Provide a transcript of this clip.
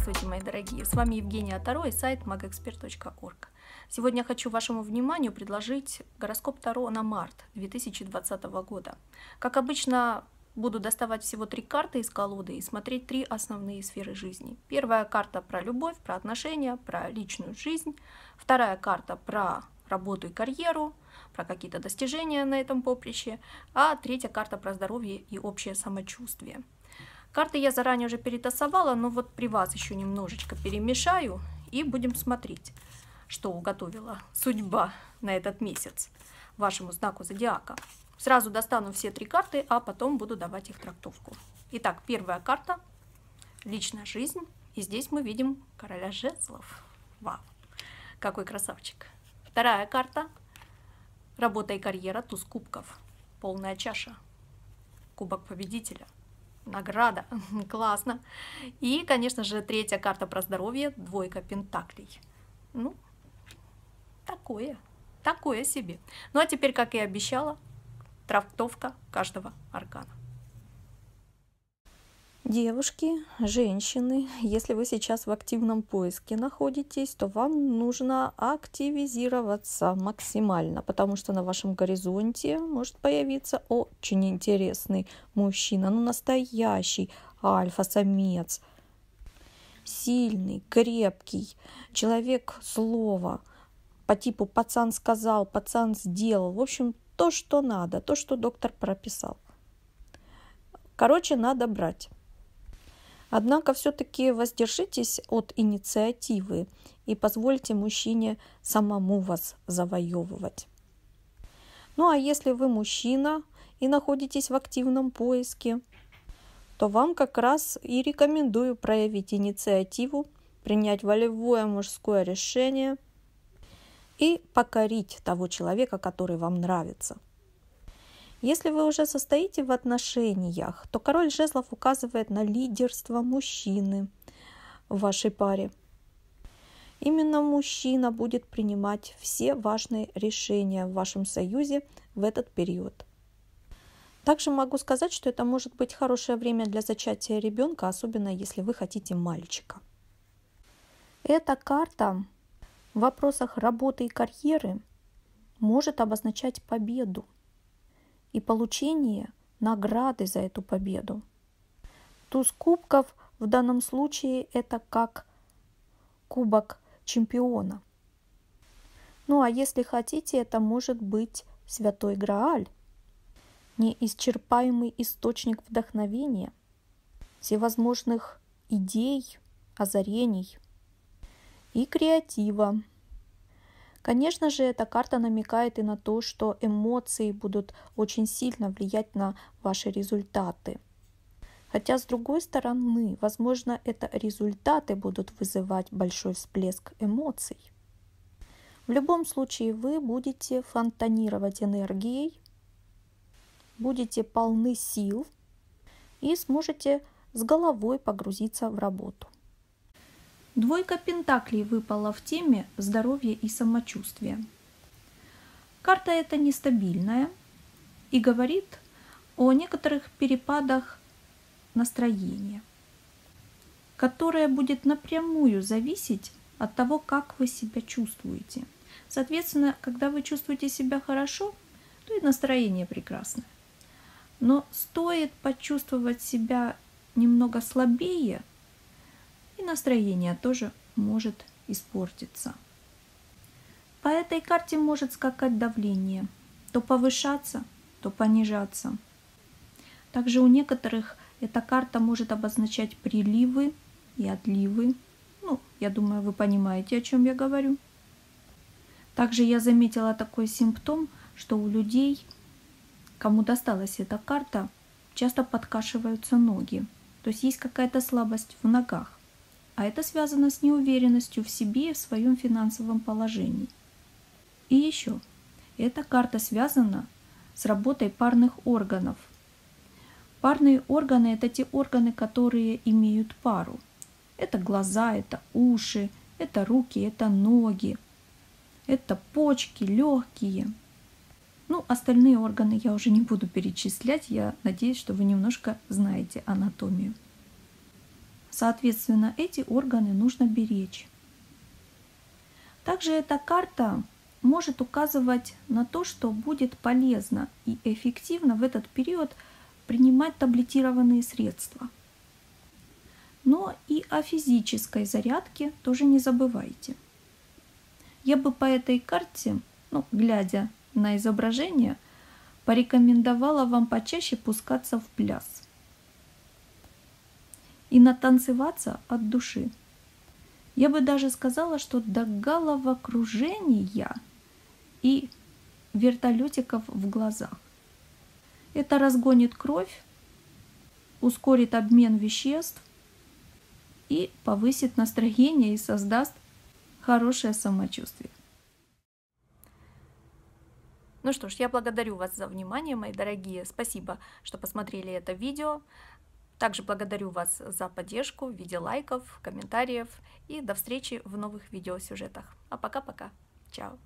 Здравствуйте, мои дорогие! С вами Евгения Таро и сайт magexpert.org. Сегодня хочу вашему вниманию предложить гороскоп Таро на март 2020 года. Как обычно, буду доставать всего три карты из колоды и смотреть три основные сферы жизни. Первая карта про любовь, про отношения, про личную жизнь. Вторая карта про работу и карьеру, про какие-то достижения на этом поприще. А третья карта про здоровье и общее самочувствие. Карты я заранее уже перетасовала, но вот при вас еще немножечко перемешаю и будем смотреть, что уготовила судьба на этот месяц вашему знаку зодиака. Сразу достану все три карты, а потом буду давать их трактовку. Итак, первая карта – личная жизнь. И здесь мы видим короля жезлов. Вау, какой красавчик. Вторая карта – работа и карьера, туз кубков, полная чаша, кубок победителя – награда, классно. И, конечно же, третья карта про здоровье, двойка пентаклей. Ну, такое, такое себе. Ну а теперь, как и обещала, трактовка каждого аркана. Девушки, женщины, если вы сейчас в активном поиске находитесь, то вам нужно активизироваться максимально, потому что на вашем горизонте может появиться очень интересный мужчина, ну настоящий альфа-самец, сильный, крепкий, человек слова, по типу пацан сказал, пацан сделал, в общем, то, что надо, то, что доктор прописал. Короче, надо брать. Однако все-таки воздержитесь от инициативы и позвольте мужчине самому вас завоевывать. Ну а если вы мужчина и находитесь в активном поиске, то вам как раз и рекомендую проявить инициативу, принять волевое мужское решение и покорить того человека, который вам нравится – если вы уже состоите в отношениях, то король жезлов указывает на лидерство мужчины в вашей паре. Именно мужчина будет принимать все важные решения в вашем союзе в этот период. Также могу сказать, что это может быть хорошее время для зачатия ребенка, особенно если вы хотите мальчика. Эта карта в вопросах работы и карьеры может обозначать победу и получение награды за эту победу. Туз кубков в данном случае это как кубок чемпиона. Ну а если хотите, это может быть святой Грааль, неисчерпаемый источник вдохновения, всевозможных идей, озарений и креатива. Конечно же, эта карта намекает и на то, что эмоции будут очень сильно влиять на ваши результаты. Хотя, с другой стороны, возможно, это результаты будут вызывать большой всплеск эмоций. В любом случае, вы будете фонтанировать энергией, будете полны сил и сможете с головой погрузиться в работу. Двойка пентаклей выпала в теме здоровья и самочувствия. Карта эта нестабильная и говорит о некоторых перепадах настроения, которое будет напрямую зависеть от того, как вы себя чувствуете. Соответственно, когда вы чувствуете себя хорошо, то и настроение прекрасное. Но стоит почувствовать себя немного слабее – и настроение тоже может испортиться. По этой карте может скакать давление, то повышаться, то понижаться. Также у некоторых эта карта может обозначать приливы и отливы. Ну, я думаю, вы понимаете, о чем я говорю. Также я заметила такой симптом, что у людей, кому досталась эта карта, часто подкашиваются ноги. То есть есть какая-то слабость в ногах а это связано с неуверенностью в себе и в своем финансовом положении. И еще, эта карта связана с работой парных органов. Парные органы – это те органы, которые имеют пару. Это глаза, это уши, это руки, это ноги, это почки, легкие. Ну, остальные органы я уже не буду перечислять. Я надеюсь, что вы немножко знаете анатомию. Соответственно, эти органы нужно беречь. Также эта карта может указывать на то, что будет полезно и эффективно в этот период принимать таблетированные средства. Но и о физической зарядке тоже не забывайте. Я бы по этой карте, ну, глядя на изображение, порекомендовала вам почаще пускаться в пляс и натанцеваться от души. Я бы даже сказала, что до головокружения и вертолетиков в глазах. Это разгонит кровь, ускорит обмен веществ и повысит настроение и создаст хорошее самочувствие. Ну что ж, я благодарю вас за внимание, мои дорогие. Спасибо, что посмотрели это видео. Также благодарю вас за поддержку в виде лайков, комментариев и до встречи в новых видеосюжетах. А пока-пока. Чао.